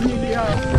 familia!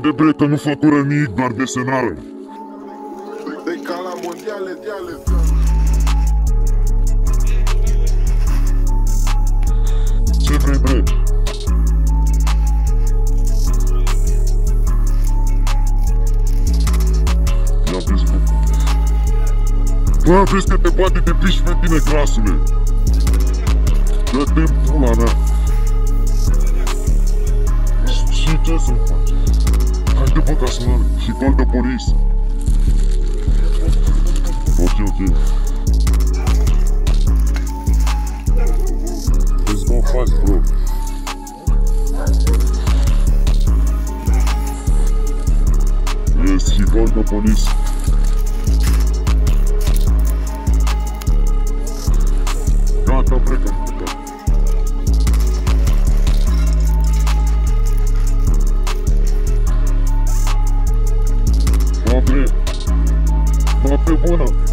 Haide bre, că nu făcură nimic, doar desenare. De ca la mondiale, diale. Ce vrei bre? Ia vezi, bă. Bă, vezi că te poate te piși pe tine, grasule. Dă-te în pula mea. Și ce să faci? mais devagar, se corta por isso. Ok, ok. eles vão fazer, bro. Yes, he called the police. Gata, breca, breca. wanna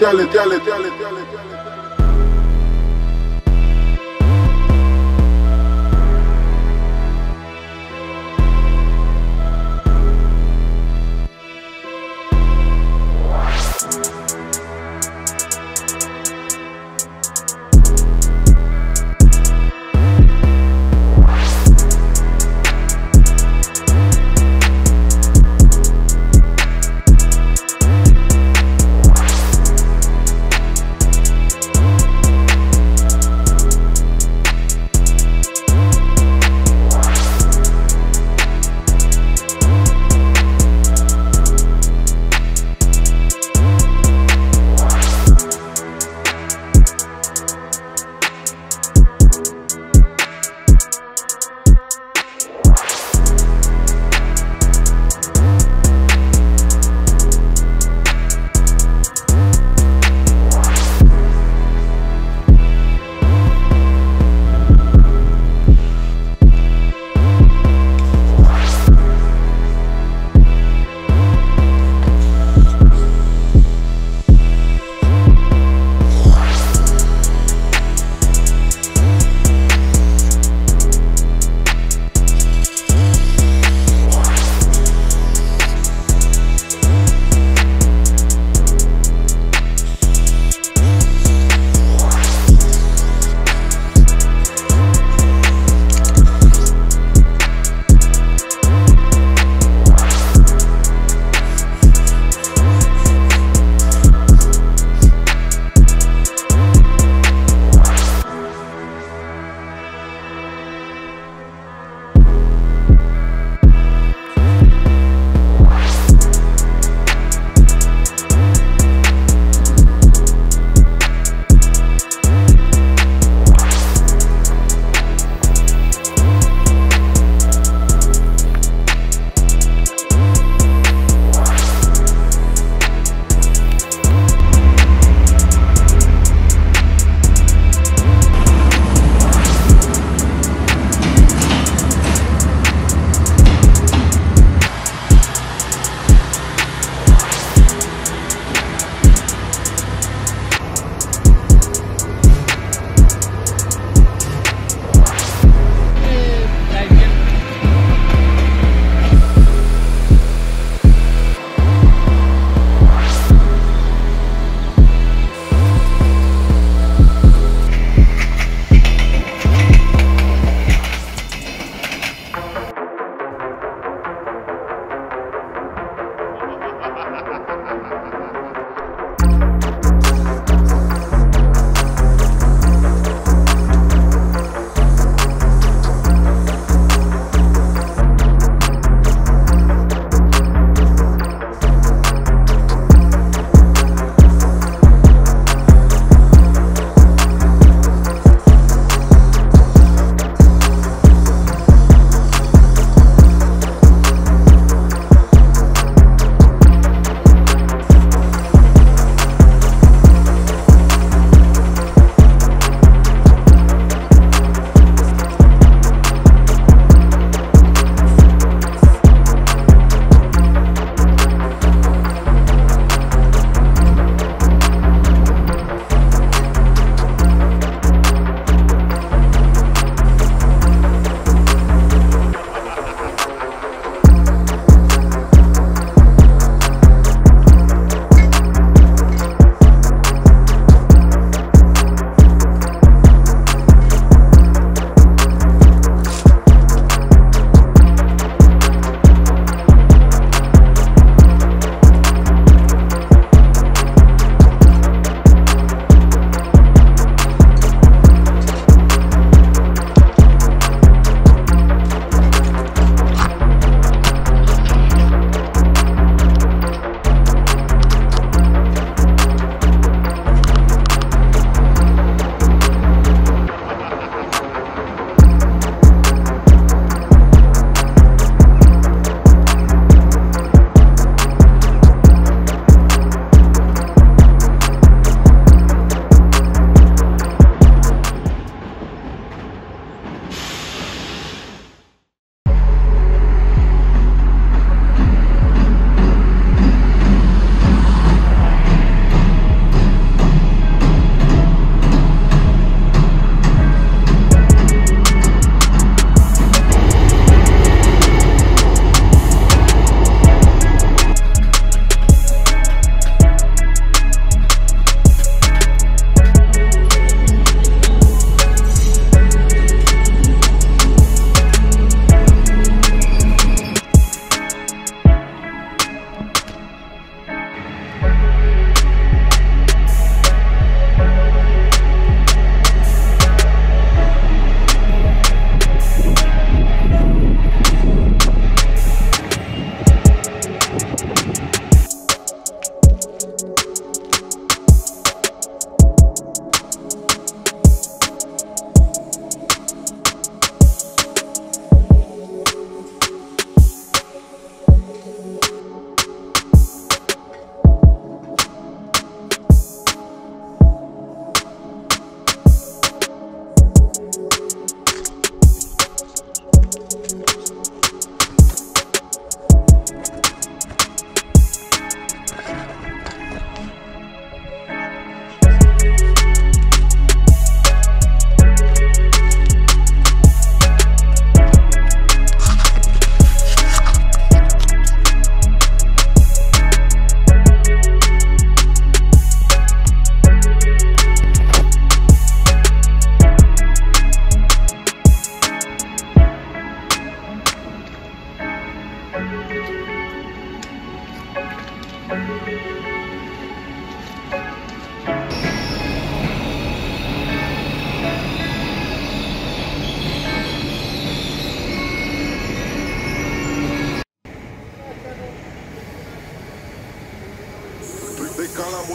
tell it, tell it, tell it, tell it.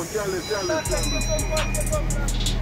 sociales, sociales.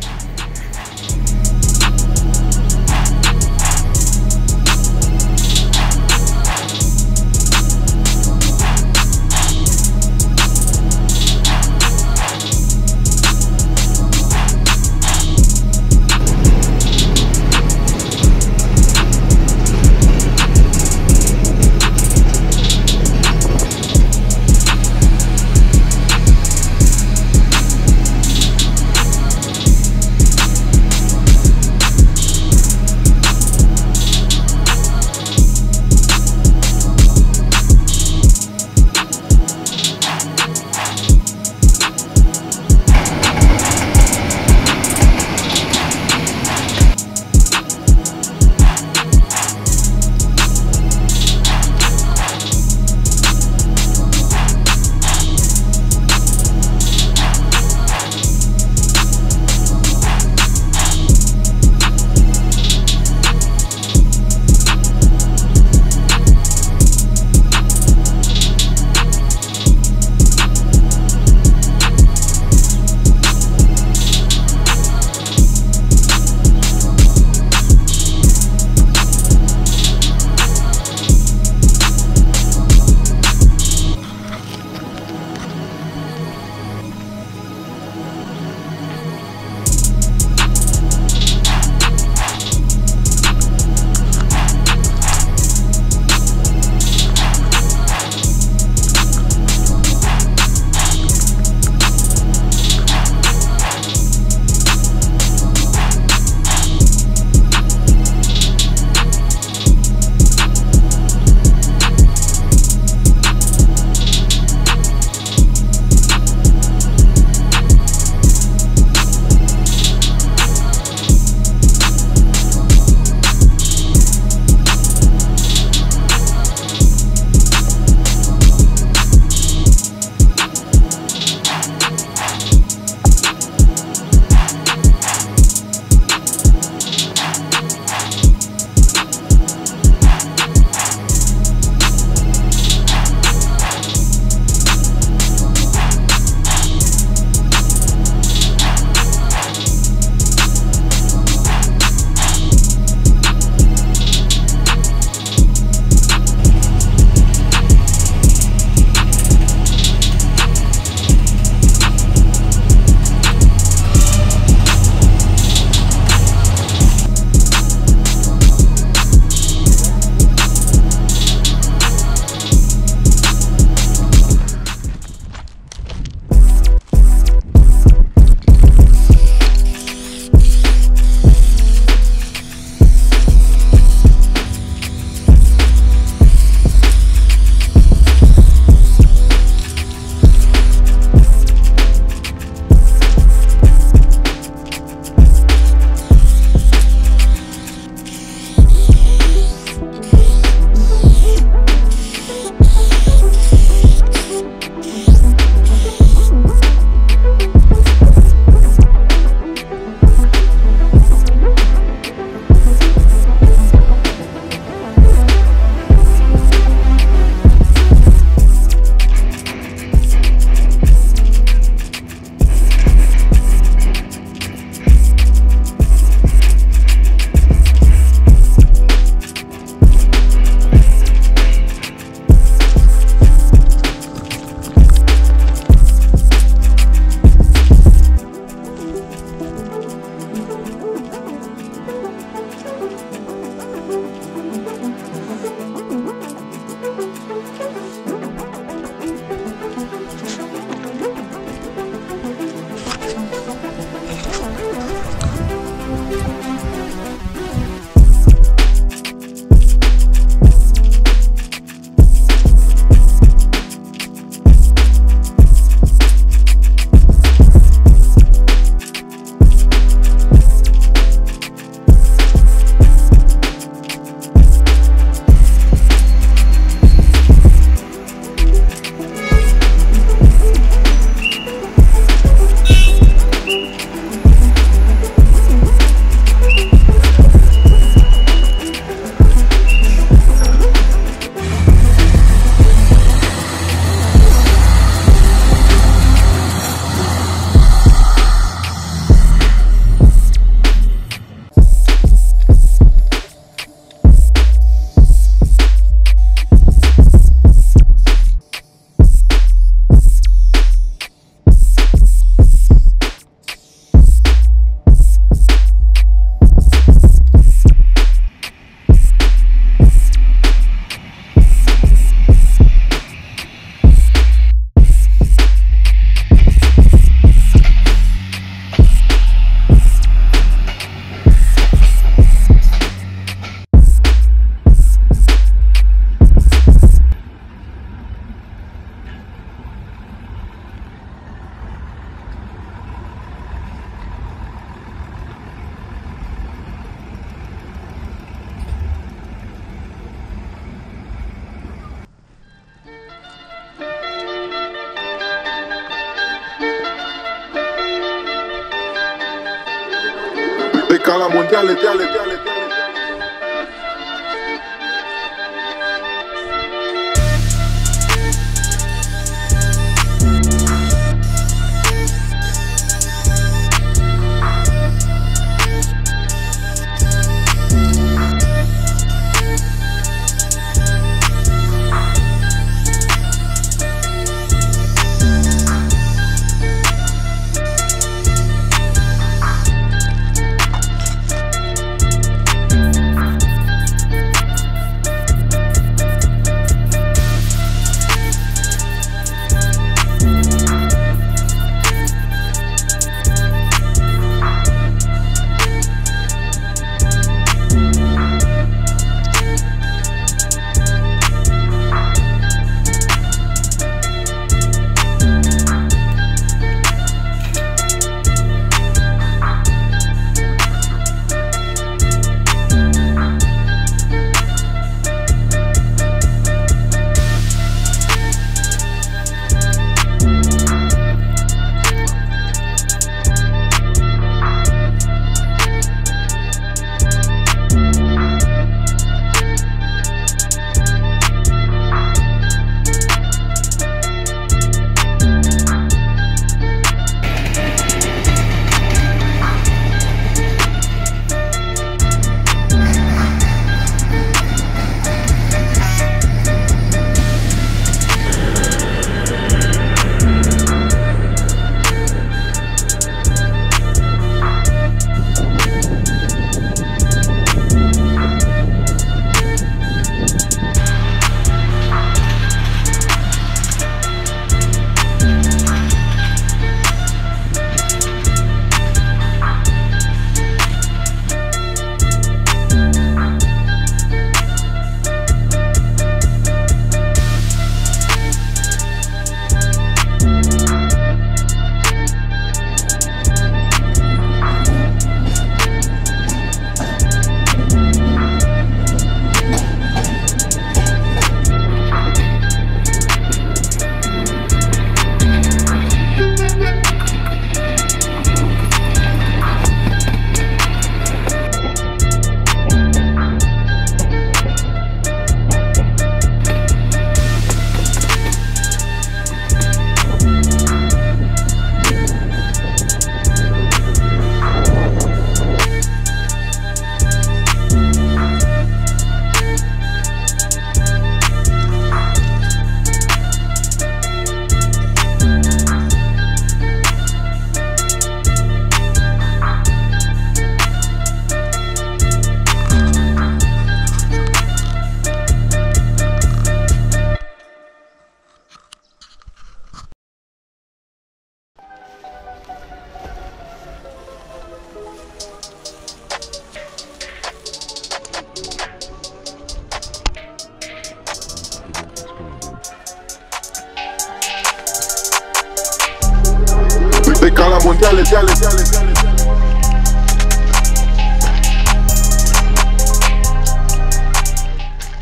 Ca la mondiale, deale, deale, deale, deale.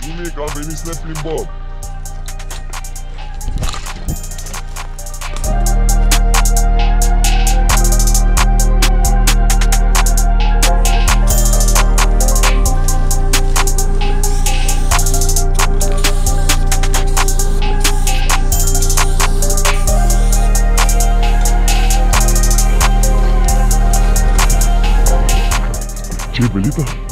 Nimic, am venit să ne plimbăm. Ce,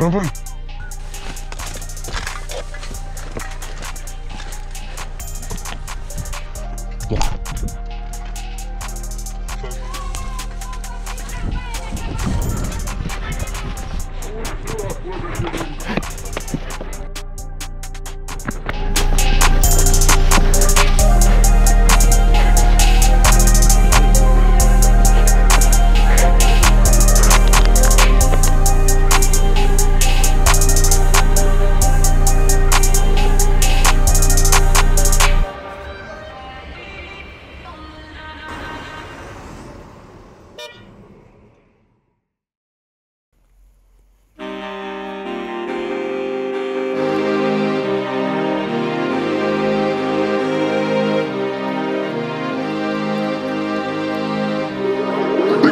Попробуем?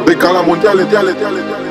De, de cala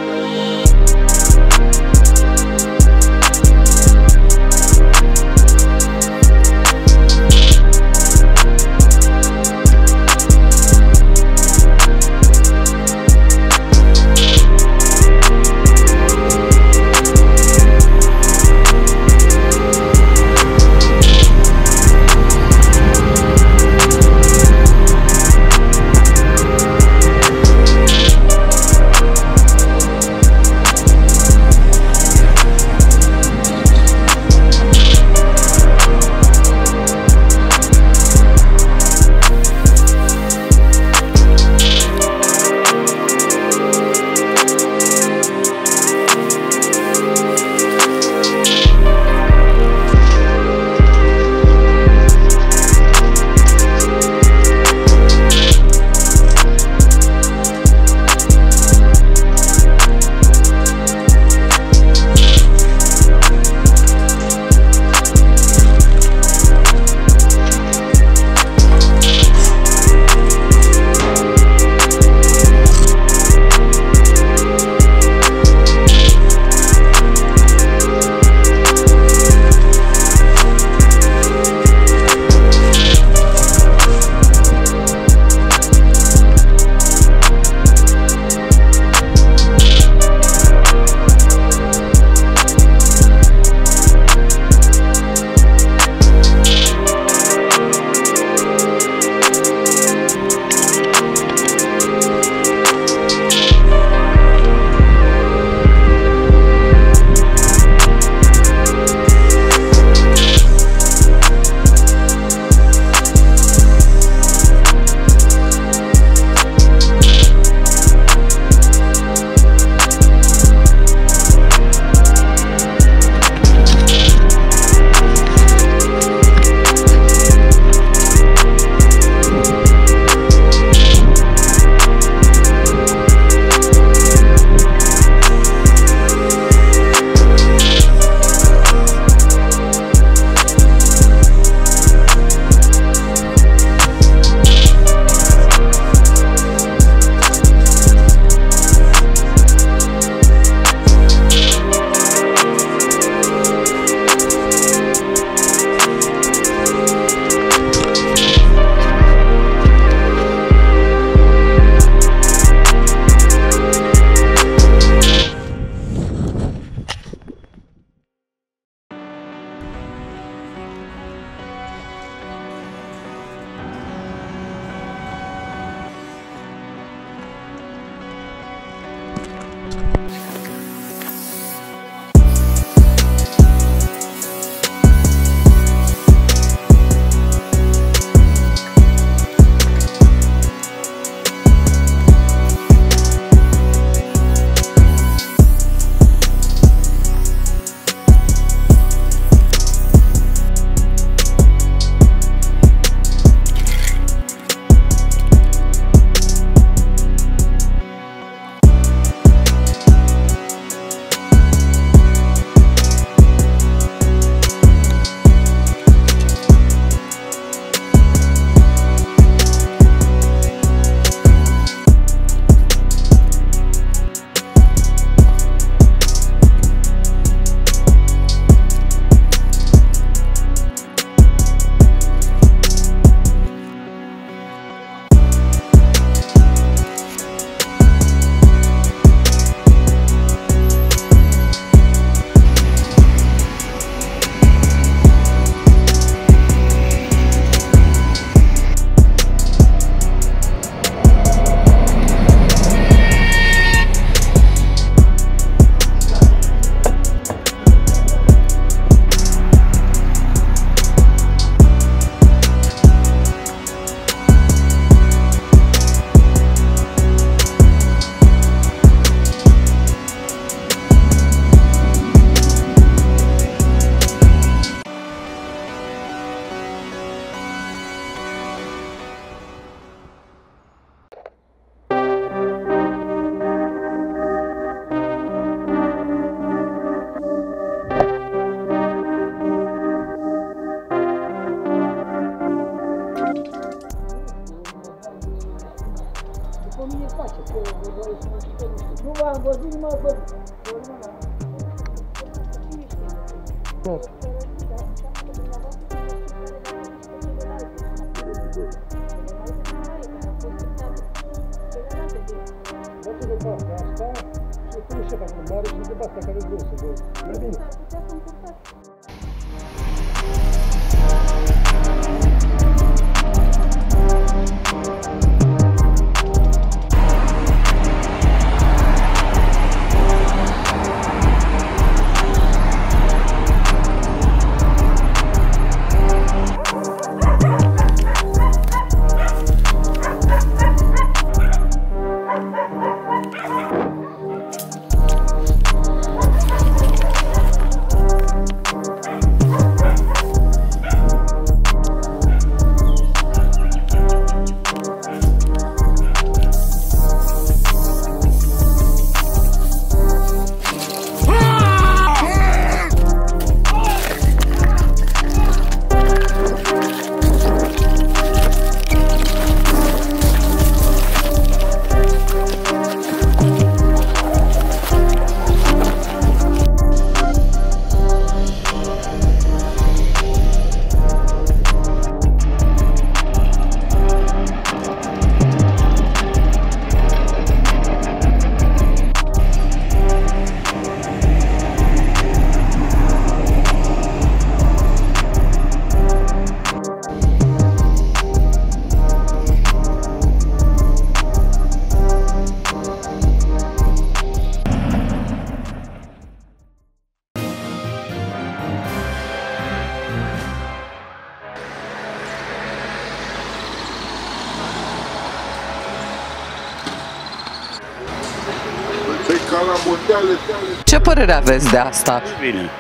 Ce părere aveți de asta? Nu-i bine.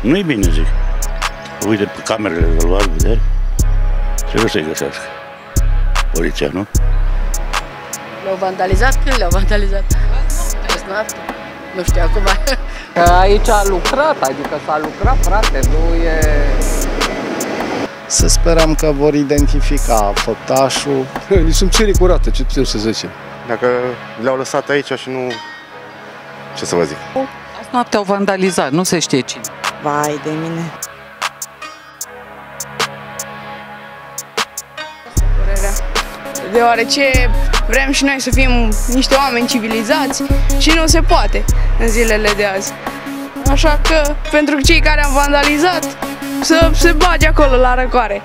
Nu-i bine, zic. Uite, pe camerele de luat vedere. Trebuie să-i găsească. Poliția, nu? Le-au vandalizat? Când le-au vandalizat? Azi noapte? Nu știu, acum. Că aici a lucrat, adică s-a lucrat, frate, nu e... Să sperăm că vor identifica făptașul. Ni sunt țării curate, ce putem să zicem. Dacă le-au lăsat aici și nu... Ce să vă zic? Azi noapte au vandalizat, nu se știe cine. Vai de mine. Părerea. Deoarece vrem și noi să fim niște oameni civilizați și nu se poate în zilele de azi. Așa că, pentru cei care am vandalizat, să se bage acolo la răcoare.